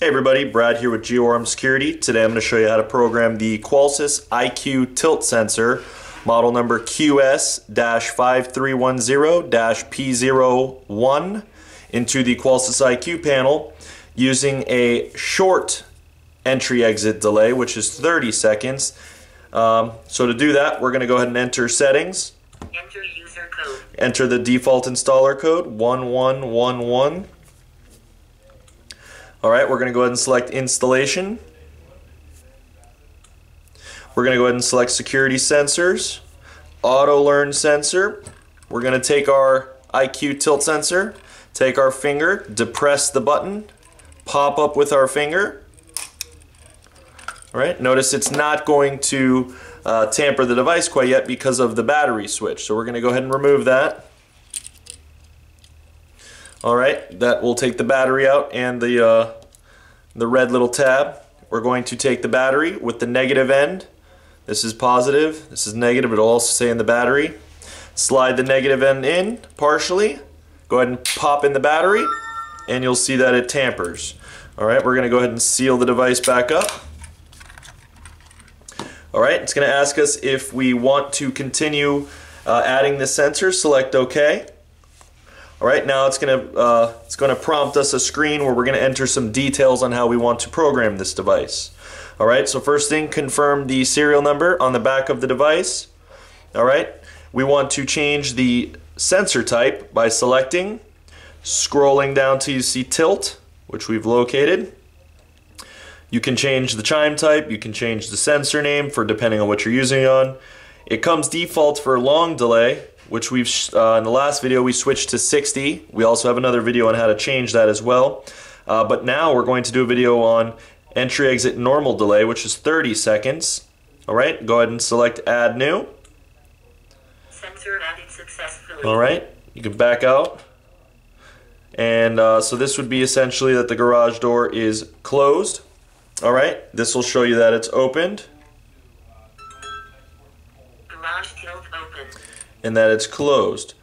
Hey everybody, Brad here with Geoarm Security. Today I'm going to show you how to program the Qolsys IQ tilt sensor model number QS-5310-P01 into the Qolsys IQ panel using a short entry exit delay which is 30 seconds. Um, so to do that we're going to go ahead and enter settings. Enter user code. Enter the default installer code 1111 Alright, we're going to go ahead and select installation. We're going to go ahead and select security sensors, auto learn sensor. We're going to take our IQ tilt sensor, take our finger, depress the button, pop up with our finger. Alright, notice it's not going to uh, tamper the device quite yet because of the battery switch. So we're going to go ahead and remove that. Alright, that will take the battery out and the, uh, the red little tab. We're going to take the battery with the negative end. This is positive, this is negative, it'll also say in the battery. Slide the negative end in partially. Go ahead and pop in the battery and you'll see that it tampers. Alright, we're going to go ahead and seal the device back up. Alright, it's going to ask us if we want to continue uh, adding the sensor. Select OK. All right, now it's going to uh, it's to prompt us a screen where we're going to enter some details on how we want to program this device. All right, so first thing, confirm the serial number on the back of the device. All right, we want to change the sensor type by selecting, scrolling down till you see tilt, which we've located. You can change the chime type, you can change the sensor name for depending on what you're using on. It comes default for long delay, which we've uh, in the last video we switched to 60. We also have another video on how to change that as well. Uh, but now we're going to do a video on entry exit normal delay, which is 30 seconds. All right, go ahead and select add new. Sensor added successfully. All right, you can back out. And uh, so this would be essentially that the garage door is closed. All right, this will show you that it's opened. Garage tilt open. and that it's closed.